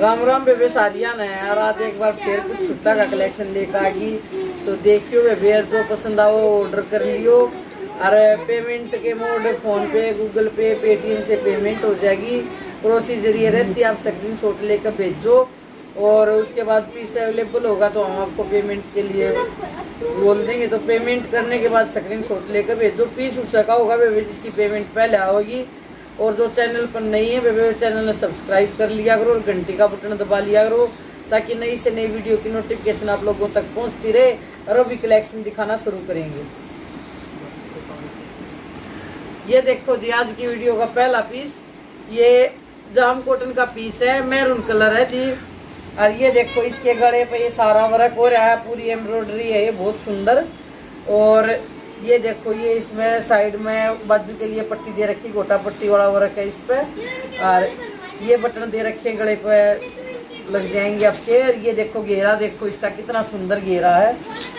राम राम बेबे सारिया ने यार आज एक बार फिर कुछ छुट्टा का कलेक्शन लेकर आ गई तो देखियो बेबे यार जो पसंद आओ ऑर्डर कर लियो। और पेमेंट के mode PhonePe Google Pay Paytm से पेमेंट हो जाएगी। प्रोसीजर ये रहती है, आप स्क्रीन शॉट लेकर भेजो। और उसके बाद पीस अवेलेबल होगा तो हम आपको पेमेंट के लिए बोल देंगे। तो पेमेंट करने के बाद स्क्रीन शॉट लेकर भेजो। पीस उसका होगा बेबे, जिसकी पेमेंट पहले आओगी। और जो चैनल पर नहीं है, वे चैनल ने सब्सक्राइब कर लिया करो और घंटी का बटन दबा लिया करो, ताकि नई से नई वीडियो की नोटिफिकेशन आप लोगों तक पहुँचती रहे और अभी कलेक्शन दिखाना शुरू करेंगे। ये देखो जी, आज की वीडियो का पहला पीस ये जाम कॉटन का पीस है मैरून कलर है जी। और ये देखो, इसके गले पे ये सारा वर्क हो रहा है, पूरी एम्ब्रॉयडरी है, ये बहुत सुंदर। और ये देखो, ये इसमें साइड में बाजू के लिए पट्टी दे रखी, गोटा पट्टी वाला वर्क है इस पे। और ये बटन दे रखे गले पे, लग जाएँगे आपके। और ये देखो घेरा, देखो इसका कितना सुंदर घेरा है।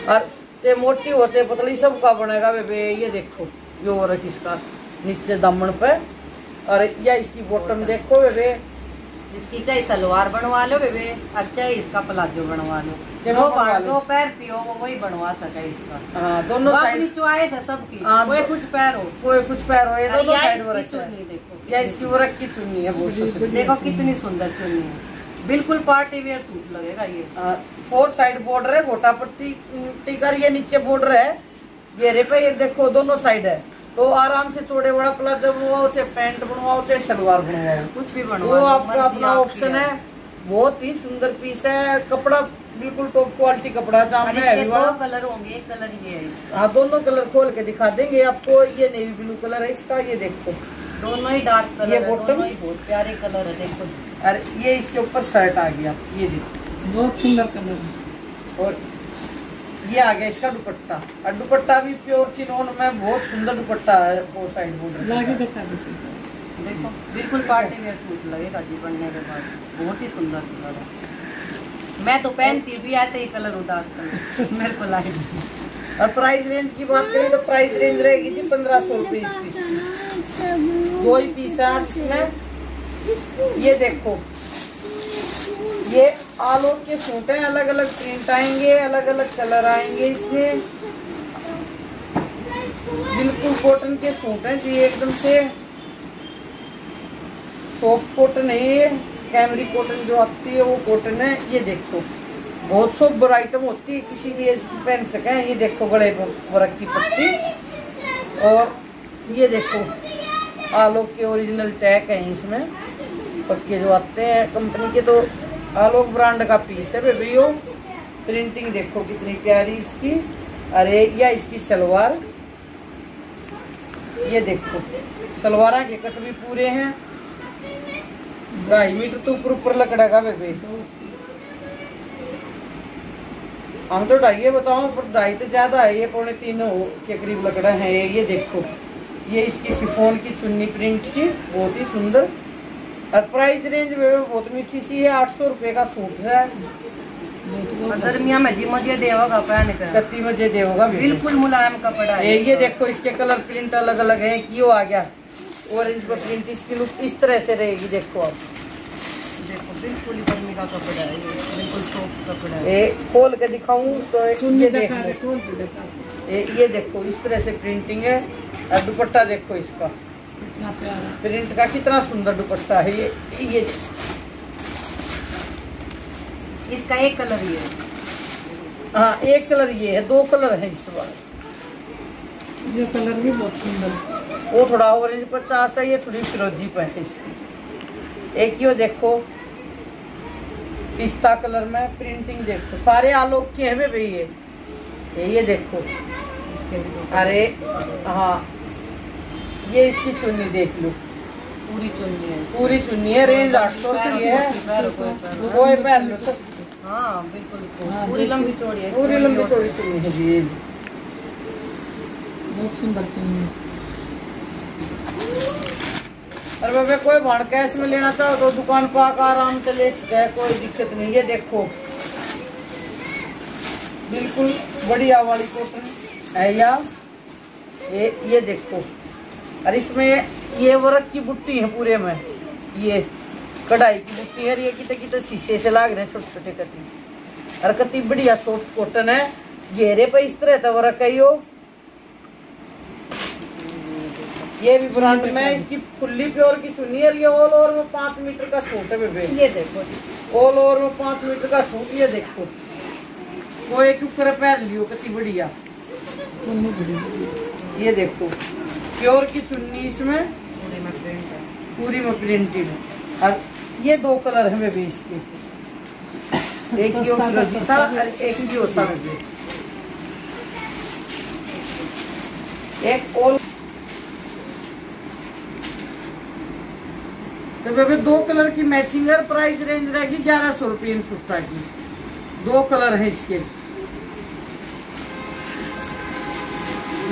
और चाहे मोटी हो, चाहे पतली, सब का बनेगा बेबे। ये देखो, ये वर्क इसका, नीचे दामन पे। और या इसकी बॉटम देखो बेबे। इसकी चाहे सलवार बनवा लो बेबे और चाहे इसका प्लाजो बनवा लो। जो जो पैर पियो वो वही बनवा सके इसका। हाँ दोनों अपनी साइड चॉइस है सबकी। हाँ, कोई दो- कुछ पैर हो। कोई कुछ पैर हो ये दोनों साइड इसकी वर्क चुन्नी है देखो। या इसकी वर्क की चुन्नी है देखो कितनी सुंदर चुन्नी है। बिल्कुल पार्टी वेयर सूट लगेगा ये। फोर साइड बॉर्डर है गोटा पट्टी टिकर ये नीचे बॉर्डर है। घेरे पे ये देखो दोनों साइड है। तो आराम से चौड़े बड़ा प्लाजो बनवाओ चाहे पैंट बनवाओ चाहे सलवार बनवाओ कुछ भी बनवाओ वो आपका अपना ऑप्शन है। बहुत ही सुंदर पीस है। कपड़ा बिल्कुल टॉप क्वालिटी कपड़ा है दो कलर होंगे एक कलर ये है हाँ दोनों कलर खोल के दिखा देंगे आपको। ये नेवी ब्लू कलर है इसका ये देखो। दोनों ही डार्क कलर ये है दोनों ही बहुत प्यारे कलर है देखो। और ये इसके ऊपर शर्ट आ गया। ये देखो। बहुत सुंदर कलर और ये आ गया इसका दुपट्टा। और दुपट्टा भी प्योर चिनोन में बहुत सुंदर दुपट्टा है फोर साइड लागे बॉर्डर दिखा देखो बिल्कुल पार्टी वेयर सूट लगेगा जी बनने के। बाद बहुत ही सुंदर कलर है। मैं तो पहनती भी ऐसे ही कलर उतार कर मेरे को लाइक और प्राइस रेंज की बात करें तो प्राइस रेंज रहेगी जी पंद्रह सौ रुपये इस पीस की दो ही पीस है ये देखो। ये आलोक के सूट अलग अलग प्रिंट आएँगे अलग अलग कलर आएँगे इसमें। बिल्कुल कॉटन के सूट हैं जी, एकदम से। सॉफ्ट कॉटन है ये कैमरी कॉटन जो आती है वो कॉटन है, ये देखो। बहुत सोबर आइटम होती है, किसी भी एज की पहन सके, ये देखो बड़े वर्क की पट्टी। और ये देखो आलोक के ओरिजिनल टैग हैं इसमें, पक्के जो आते हैं कंपनी के तो आलोक ब्रांड का पीस है बेबी, यो। प्रिंटिंग देखो कितनी प्यारी इसकी। अरे, या इसकी सलवार। ये देखो, सलवार के कट भी पूरे हैं। ढाई मीटर तो ऊपर ऊपर लकड़ेगा बेबे हम तो ढाई बताओ, पर ढाई तो ज़्यादा है। ये पौने तीन के करीब लकड़ा है। ये देखो, ये इसकी सिफोन की चुन्नी प्रिंट की, बहुत ही सुंदर। और प्राइस रेंज में बहुत मीठी सी है आठ सौ रुपये का सूट है। कत्ती मज़े देगा बिल्कुल मुलायम कपड़ा है। ये देखो इसके कलर प्रिंट अलग अलग है क्यों आ गया। ऑरेंज पर प्रिंट इसकी लुक इस तरह से रहेगी देखो आप। देखो बिल्कुल गर्मी का कपड़ा है बिल्कुल सॉफ्ट कपड़ा है। ये खोल के दिखाऊँ तो ये दिखा ये देखो इस तरह से प्रिंटिंग है। और दुपट्टा देखो इसका। प्रिंट का कितना सुंदर दुपट्टा है ये ये। इसका एक कलर ही है। हाँ एक कलर ये है दो कलर है इस बार ये कलर भी बहुत सुंदर। वो थोड़ा ऑरेंज पचास है ये थोड़ी फिरोजी पे है इसकी। एक यो देखो पिस्ता कलर में प्रिंटिंग देखो। सारे आलोक के हैं भाई ये। ये ये देखो। अरे हाँ। ये इसकी चुन्नी देख लो। पूरी चुन्नी है पूरी चुन्नी है रेंज आठ सौ रुपये है। कोई पहन लो सब। हाँ बिल्कुल। हाँ, पूरी लंबी चौड़ी है पूरी लंबी चौड़ी चुन्नी है। जी बहुत सुंदर चुन्नी और बाबा कोई भाड़ कैश में लेना चाहो तो दुकान पर आकर आराम से ले सकते हैं कोई दिक्कत नहीं। ये देखो बिल्कुल बढ़िया वाली कॉटन है या? ये ये देखो। और इसमें ये वर्क की बुट्टी है पूरे में। ये कढ़ाई की बुट्टी है ये कितने कितने शीशे से लाग रहे छोटे छोटे कति और कति बढ़िया सॉफ्ट कॉटन है। घेरे पे इस तरह तब रखी हो ये। भी ब्रांड में इसकी फुल्ली प्योर की चुनी है ये ऑल ओवर में पाँच मीटर का सूट है बेबे। ये देखो ऑल ओवर में पाँच मीटर का सूट ये देखो। वो एक ऊपर पैर लियो कितनी बढ़िया। ये देखो। प्योर की चुन्नी इसमें? पूरे में प्रिंट है। पूरी में प्रिंटेड है। और ये दो कलर है बेबी इसके। एक ये फिरोजी और एक ये होता बेबी एक और तो बेबी दो कलर की मैचिंग है प्राइस रेंज रहेगी ग्यारह सौ रुपये इन सूटा की। दो कलर है इसके।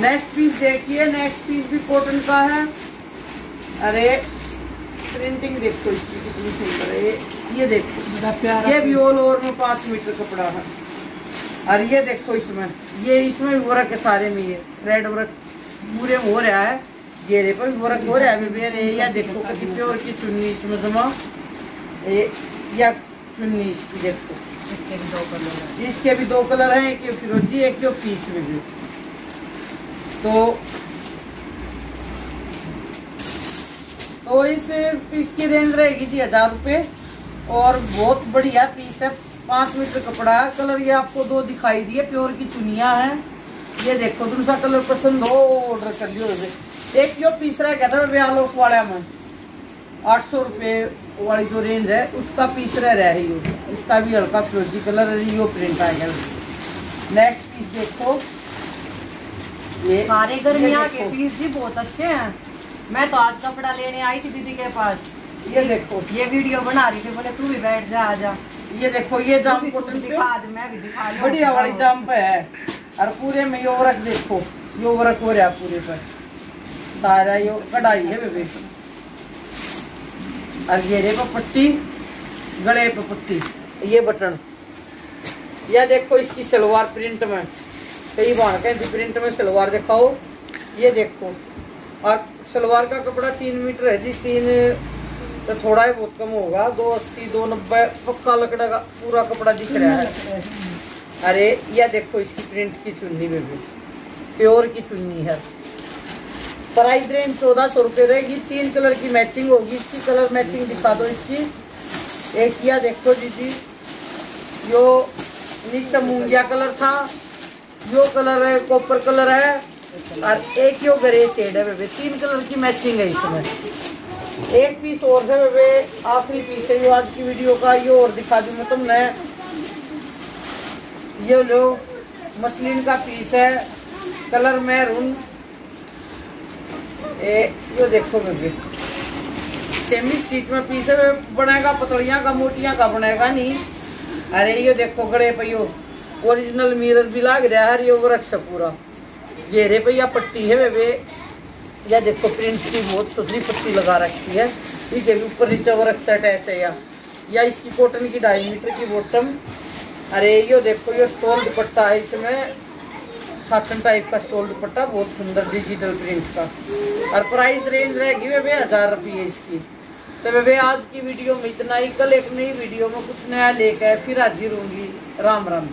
नेक्स्ट पीस देखिए नेक्स्ट पीस भी कॉटन का है। अरे प्रिंटिंग देखो इसकी कितनी सुंदर है। ये- देखो बड़ा प्यारा ये भी ऑल ओवर में पाँच मीटर कपड़ा है। और ये देखो इसमें ये इसमें भी वर्क है सारे में ये। रेड वर्क पूरे में हो रहा है। घेरे पर भी वर्क हो रहा है अरे या देखो कितनी प्योर की चुन्नी इसमें जमा। ये चुन्नी इसकी देखो। इसके भी दो कलर है। इसके भी दो कलर हैं एक फिरोजी एक पीच में भी। तो तो इस पीस की रेंज रहेगी जी हज़ार रुपये और बहुत बढ़िया पीस है। पाँच मीटर कपड़ा है। कलर ये आपको दो दिखाई दिए। प्योर की चुनिया है। ये देखो दूसरा कलर पसंद हो ऑर्डर कर लियो। एक यो पीस रह गया था ब्यालोक वाला में। आठ सौ रुपये वाली जो रेंज है, उसका पीस रह रहा है यो। इसका भी हल्का फिरोजी कलर यो प्रिंट आ गया। नेक्स्ट पीस देखो। ये सारे गर्मियाँ ये के पीस भी बहुत अच्छे हैं। मैं तो आज कपड़ा लेने आई थी दीदी के पास। ये देखो। ये वीडियो बना रही थी बोले तू भी बैठ जा आ जा। ये देखो ये जाम कॉटन दिखा मैं भी दिखा बढ़िया वाली जाम पे है। और पूरे में यो वर्क देखो यो वर्क हो रहा पूरे पर। सारा यो कढ़ाई है बेबी। और घेरे पर पट्टी गले पर पट्टी ये बटन। या देखो इसकी सलवार प्रिंट में। कई बार कहती प्रिंट में सलवार दिखाओ। ये देखो। और सलवार का कपड़ा तीन मीटर है जी, तीन तो थोड़ा ही बहुत कम होगा। दो अस्सी, दो नब्बे, पक्का लकड़ा का पूरा कपड़ा दिख रहा है। अरे यह देखो इसकी प्रिंट की चुन्नी में भी। प्योर की चुन्नी है। प्राइस रेंज चौदह सौ रुपये रहेगी। तीन कलर की मैचिंग होगी। इसकी कलर मैचिंग दिखा दो इसकी। एक यह देखो दीदी जो। नीचे मूंगिया कलर था। यो कलर है कॉपर कलर है, और एक यो ग्रे शेड है बेबे। तीन कलर की मैचिंग है इसमें। एक पीस और है बेबे, आखिरी पीस है यो। आज की वीडियो का यो और दिखा दूँ मैं तुमने। ये लो, मसलिन का पीस है कलर मैरून ए, यो देखो बेबी। सेमी स्टिच में पीस है, बनेगा, पतलियाँ का, मोटियाँ का बनेगा नहीं। अरे, ये देखो, गड़े पे यो। ओरिजिनल मिरर भी लाग रहा है ये वृक्ष पूरा। घेरे पे या पट्टी है, वे या देखो प्रिंट की बहुत सुथरी पट्टी लगा रखी है। ठीक है, ऊपर नीचे वृक्ष अटैच है या। या इसकी कॉटन की ढाई मीटर की बॉटम अरे, यो देखो, ये स्टोल दुपट्टा है इसमें। साटन टाइप का स्टोल दुपट्टा, बहुत सुंदर डिजिटल प्रिंट का। और प्राइस रेंज रहेगी वे वे, हज़ार रुपये इसकी। तो वे वे, आज की वीडियो में इतना ही। कल एक नई वीडियो में कुछ नया लेकर फिर हाजिर होंगी राम राम।